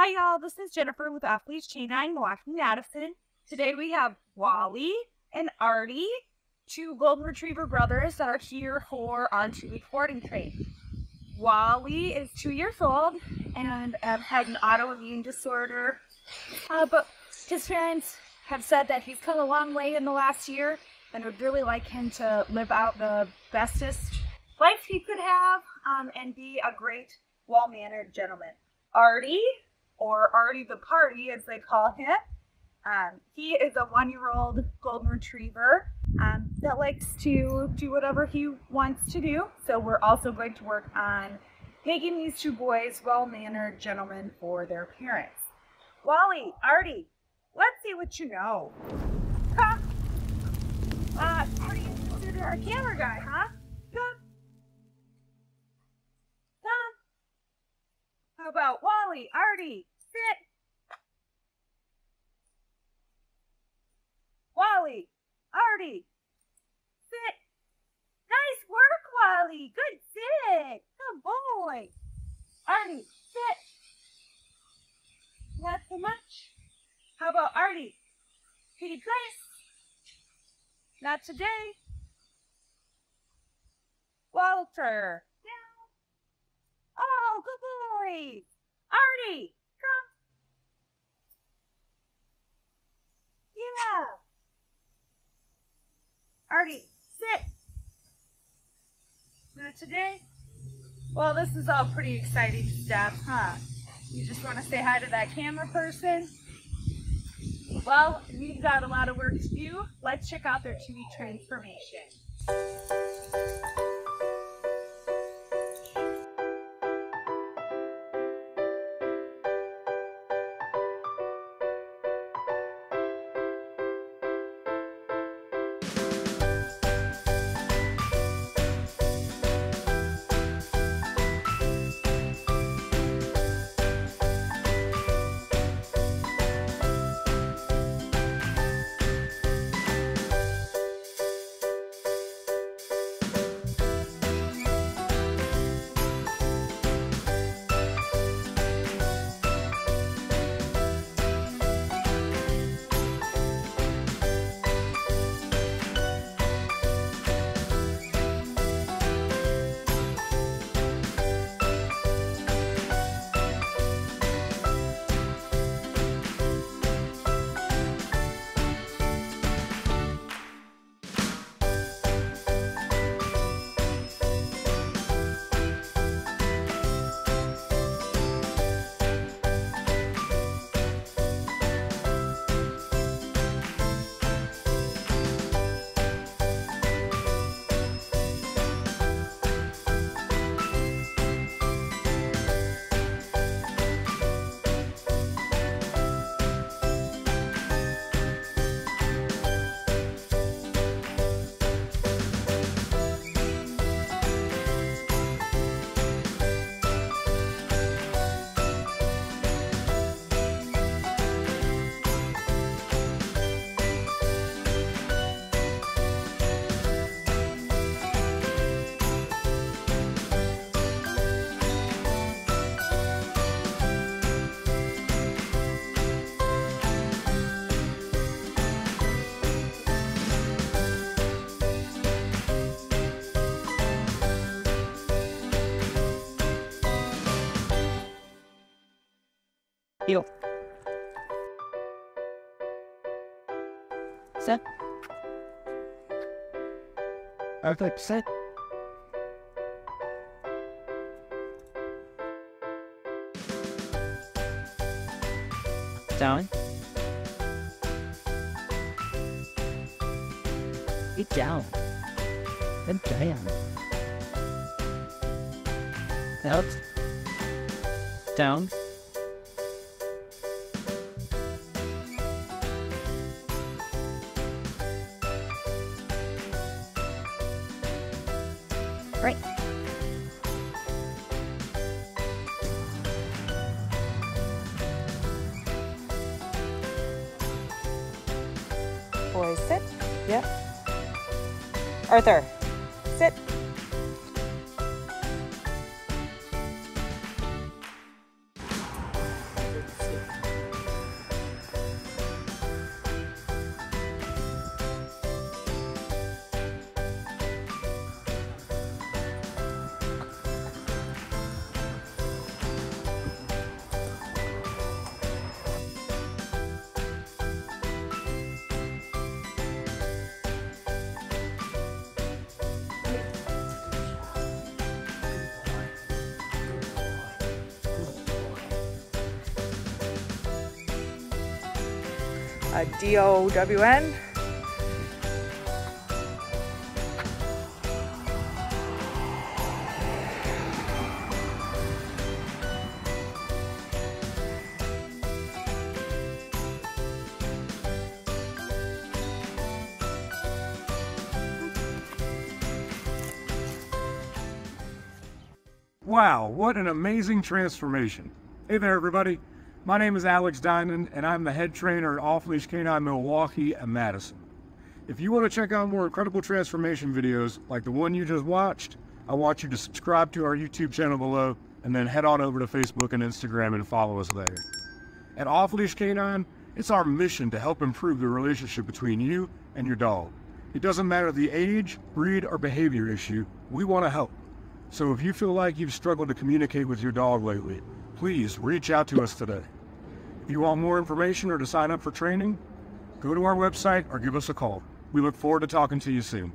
Hi, y'all. This is Jennifer with Off Leash Canine, Milwaukee, Madison. Today we have Wally and Artie, two Golden Retriever brothers that are here for on two week board and train. Wally is two years old and um, had an autoimmune disorder, uh, but his parents have said that he's come a long way in the last year and would really like him to live out the bestest life he could have um, and be a great, well mannered gentleman. Artie or Artie the Party, as they call him. Um, he is a one year old golden retriever um, that likes to do whatever he wants to do. So, we're also going to work on making these two boys well mannered gentlemen for their parents. Wally, Artie, let's see what you know. Huh? Uh, pretty interested in our camera guy, huh? Wally, Artie, sit. Wally, Artie, sit. Nice work, Wally. Good sit. Good boy. Artie, sit. Not so much. How about Artie? Pretty place. Not today. Walter. Down. Oh, good boy. Artie, come. Yeah. Artie, sit. Not today? Well, this is all pretty exciting stuff, huh? You just want to say hi to that camera person? Well, we've got a lot of work to do. Let's check out their 2D transformation. Heel. Set. Perfect. Set. Down. Get down. And down. Out. Down. Right. Boys, sit. Yep. Arthur, sit. A D-O-W-N. Wow, what an amazing transformation. Hey there, everybody. My name is Alex Diamond, and I'm the head trainer at Off Leash Canine Milwaukee and Madison. If you want to check out more incredible transformation videos like the one you just watched, I want you to subscribe to our YouTube channel below and then head on over to Facebook and Instagram and follow us there. At Off Leash Canine, it's our mission to help improve the relationship between you and your dog. It doesn't matter the age, breed, or behavior issue, we want to help. So if you feel like you've struggled to communicate with your dog lately, please reach out to us today. If you want more information or to sign up for training, go to our website or give us a call. We look forward to talking to you soon.